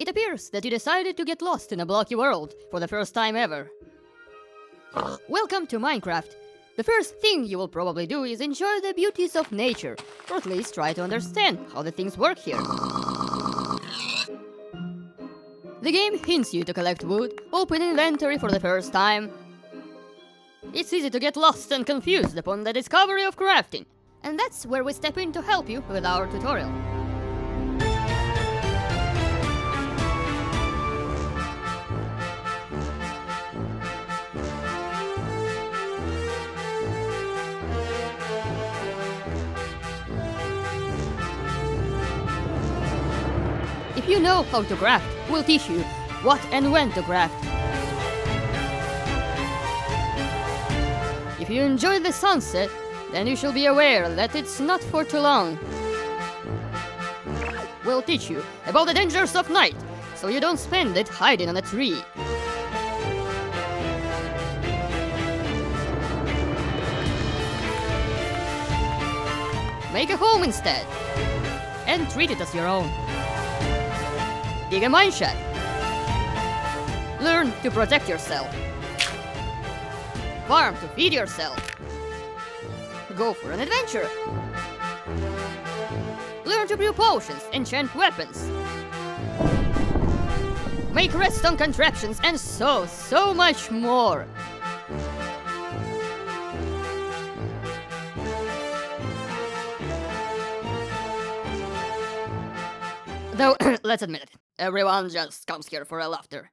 It appears that you decided to get lost in a blocky world for the first time ever. Welcome to Minecraft. The first thing you will probably do is enjoy the beauties of nature, or at least try to understand how the things work here. The game hints you to collect wood, open inventory for the first time. It's easy to get lost and confused upon the discovery of crafting, and that's where we step in to help you with our tutorial. If you know how to craft, we'll teach you what and when to craft. If you enjoy the sunset, then you shall be aware that it's not for too long. We'll teach you about the dangers of night, so you don't spend it hiding on a tree. Make a home instead, and treat it as your own. Dig a mine shaft. Learn to protect yourself. Farm to feed yourself. Go for an adventure. Learn to brew potions, enchant weapons. Make redstone contraptions, and so, so much more. Though, let's admit it, everyone just comes here for a laughter.